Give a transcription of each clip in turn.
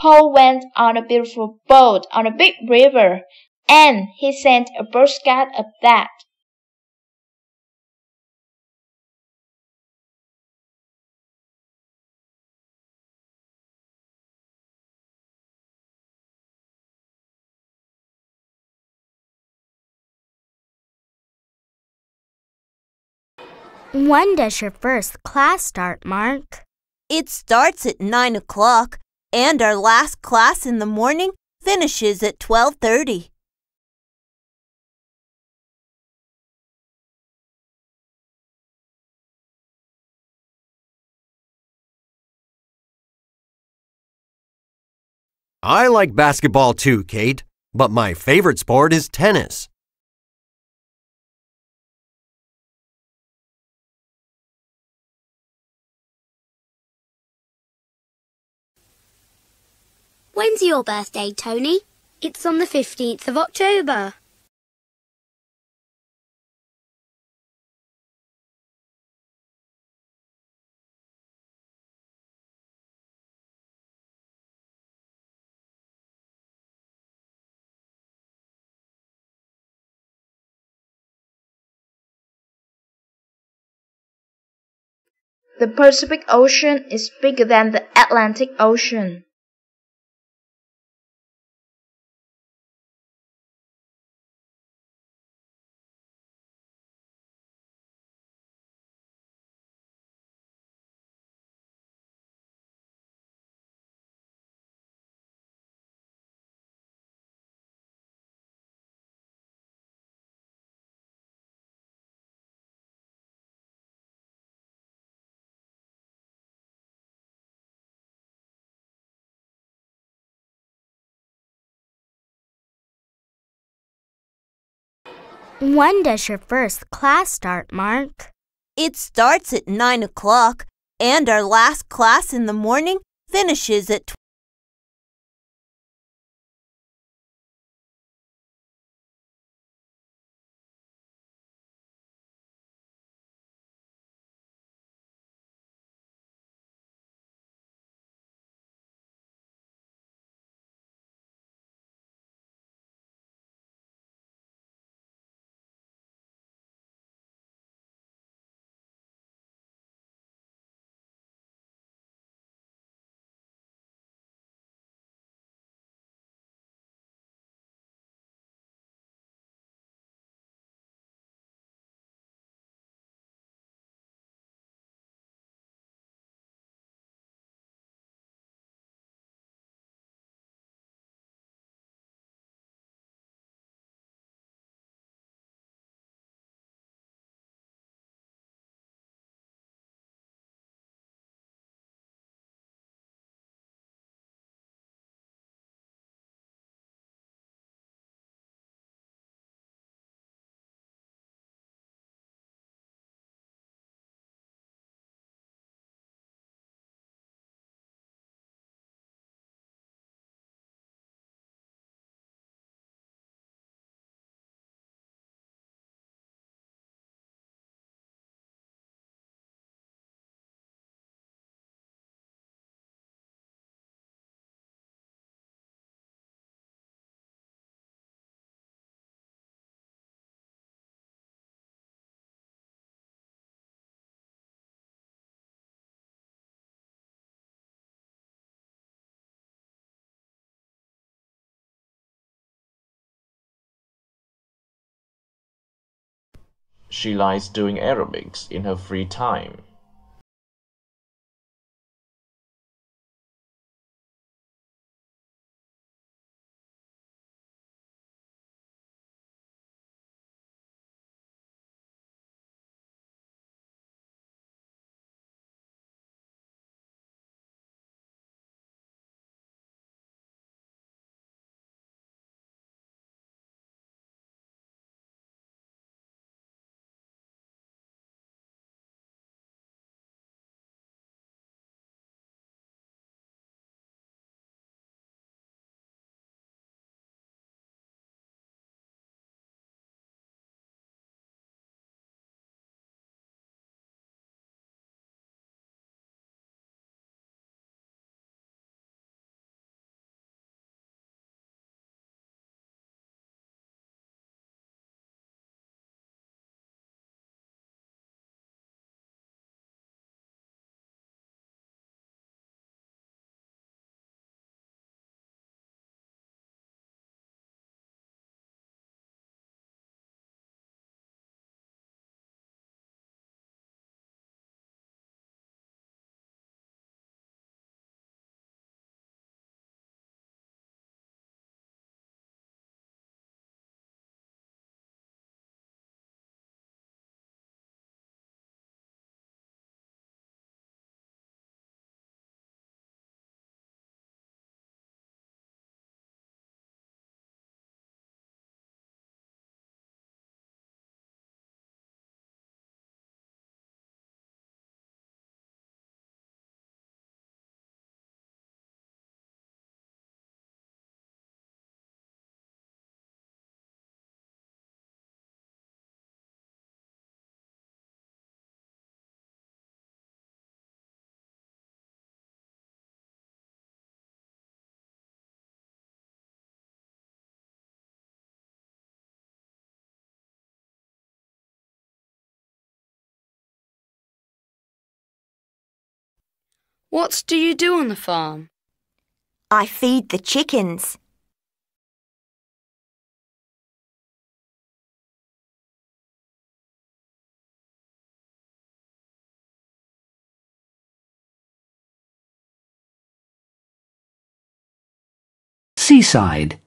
Paul went on a beautiful boat on a big river, and he sent a postcard of that. When does your first class start, Mark? It starts at 9 o'clock, and our last class in the morning finishes at 12:30. I like basketball too, Kate, but my favorite sport is tennis. When's your birthday, Tony? It's on the 15th of October. The Pacific Ocean is bigger than the Atlantic Ocean. When does your first class start, Mark? It starts at 9 o'clock, and our last class in the morning finishes at She likes doing aerobics in her free time. What do you do on the farm? I feed the chickens. Seaside.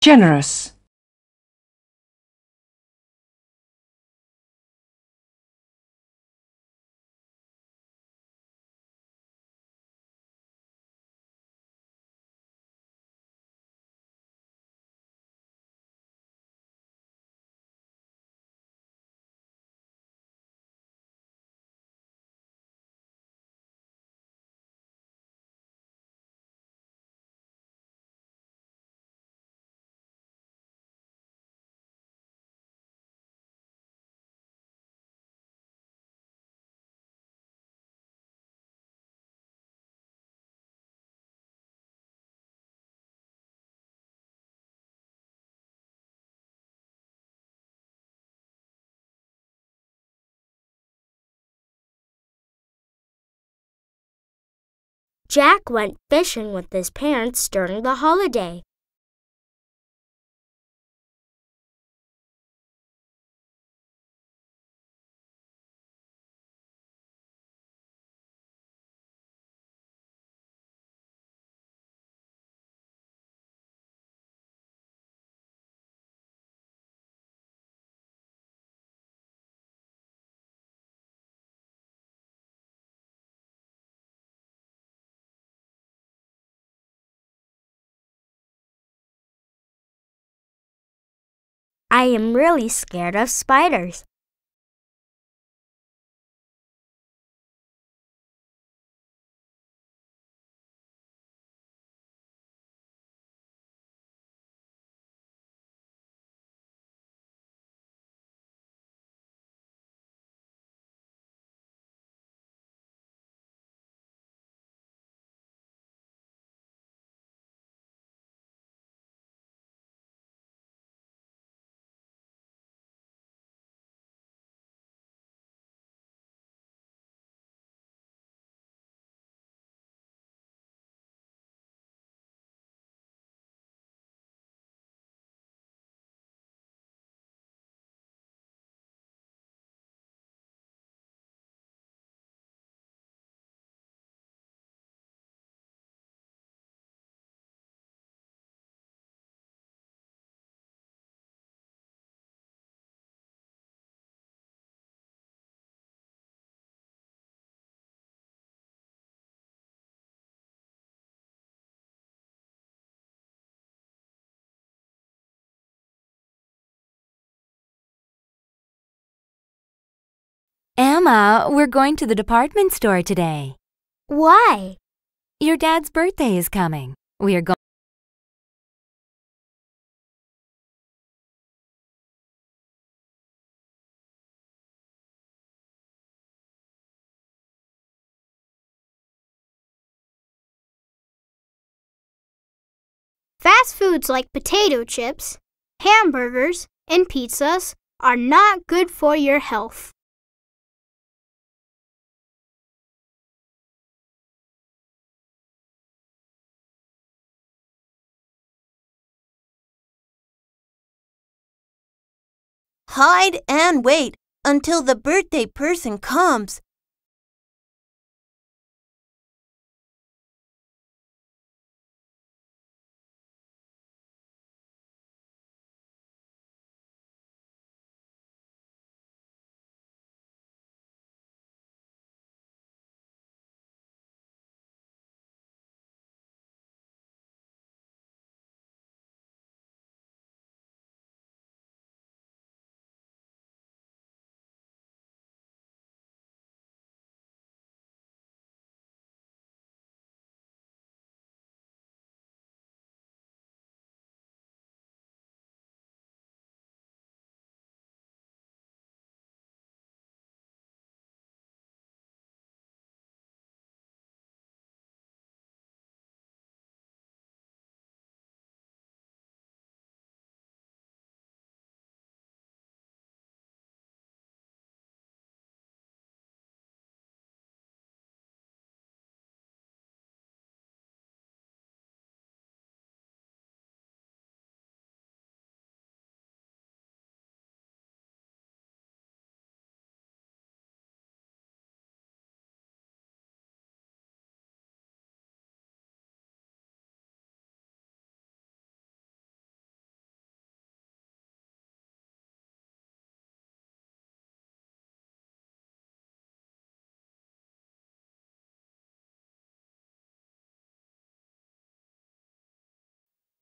Generous. Jack went fishing with his parents during the holiday. I am really scared of spiders. Mama, we're going to the department store today. Why? Your dad's birthday is coming. We are going. Fast foods like potato chips, hamburgers, and pizzas are not good for your health. Hide and wait until the birthday person comes.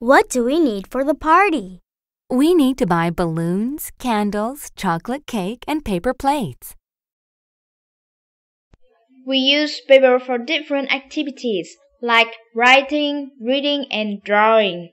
What do we need for the party? We need to buy balloons, candles, chocolate cake, and paper plates. We use paper for different activities like writing, reading, and drawing.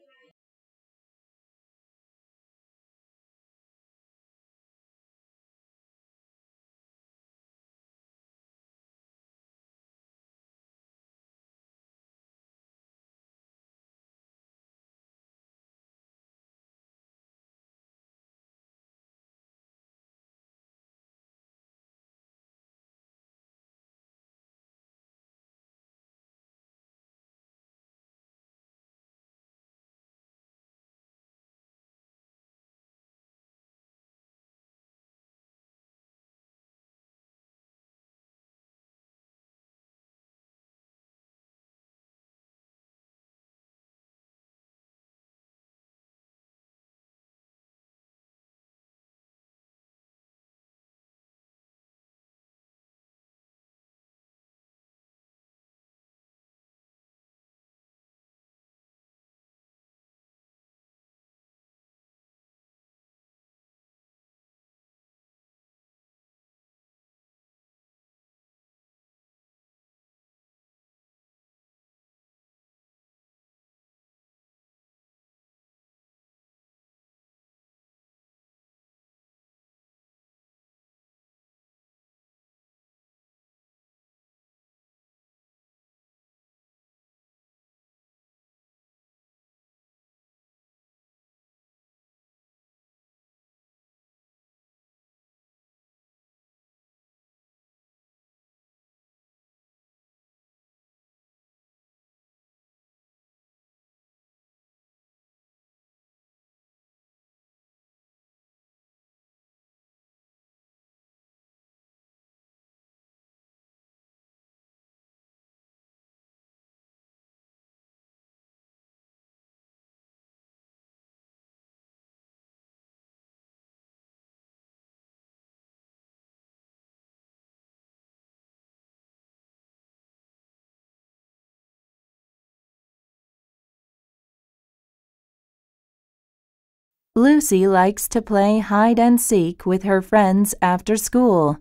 Lucy likes to play hide and seek with her friends after school.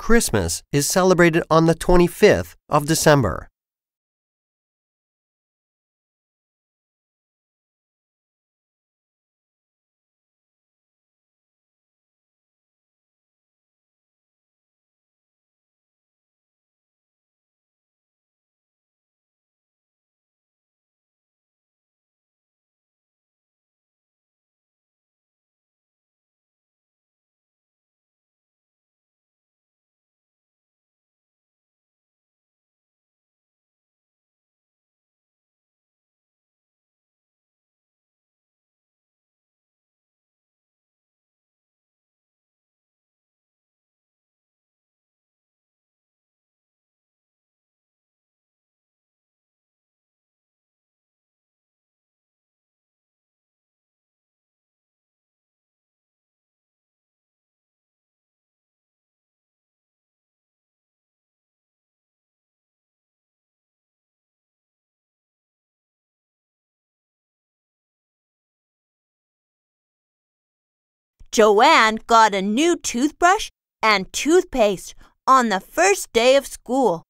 Christmas is celebrated on the 25th of December. Joanne got a new toothbrush and toothpaste on the first day of school.